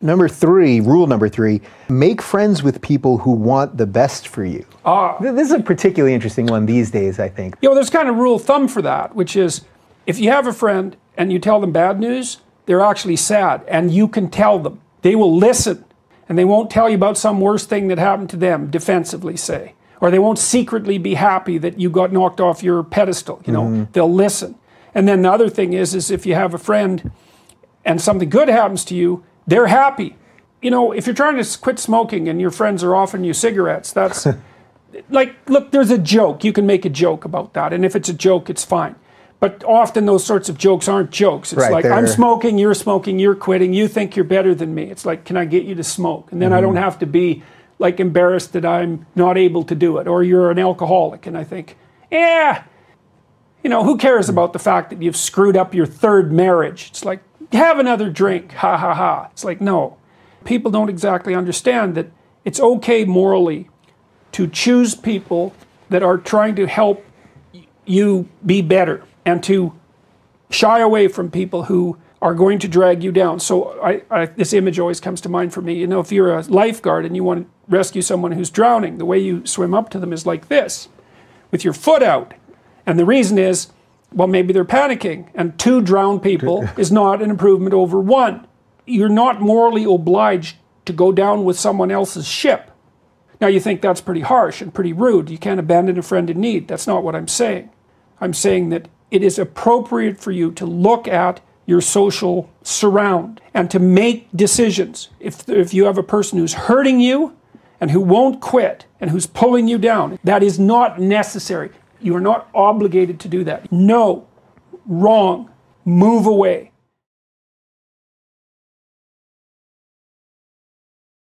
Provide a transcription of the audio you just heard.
Number three, rule number three, make friends with people who want the best for you. Ah. This is a particularly interesting one these days, I think. You know, there's kind of rule of thumb for that, which is if you have a friend and you tell them bad news, they're actually sad, and you can tell them. They will listen, and they won't tell you about some worst thing that happened to them, defensively, say. Or they won't secretly be happy that you got knocked off your pedestal. You know, they'll listen. And then the other thing is, is if you have a friend and something good happens to you, they're happy. You know, if you're trying to quit smoking and your friends are offering you cigarettes, that's like, look, there's a joke. You can make a joke about that. And if it's a joke, it's fine. But often those sorts of jokes aren't jokes. It's Right, like, I'm smoking, you're smoking, you're quitting, you think you're better than me. It's like, can I get you to smoke? And then I don't mm-hmm. have to be like embarrassed that I'm not able to do it. Or you're an alcoholic. And I think, yeah, you know, who cares about the fact that you've screwed up your third marriage? It's like, have another drink, ha ha ha. It's like, no. People don't exactly understand that it's okay morally to choose people that are trying to help you be better and to shy away from people who are going to drag you down. So I, I, this image always comes to mind for me. You know, if you're a lifeguard and you want to rescue someone who's drowning, the way you swim up to them is like this, with your foot out. And the reason is, well, maybe they're panicking, and two drowned people is not an improvement over one. You're not morally obliged to go down with someone else's ship. Now, you think that's pretty harsh and pretty rude. You can't abandon a friend in need. That's not what I'm saying. I'm saying that it is appropriate for you to look at your social surround and to make decisions. If, if you have a person who's hurting you and who won't quit and who's pulling you down, that is not necessary. You are not obligated to do that. No, wrong, move away.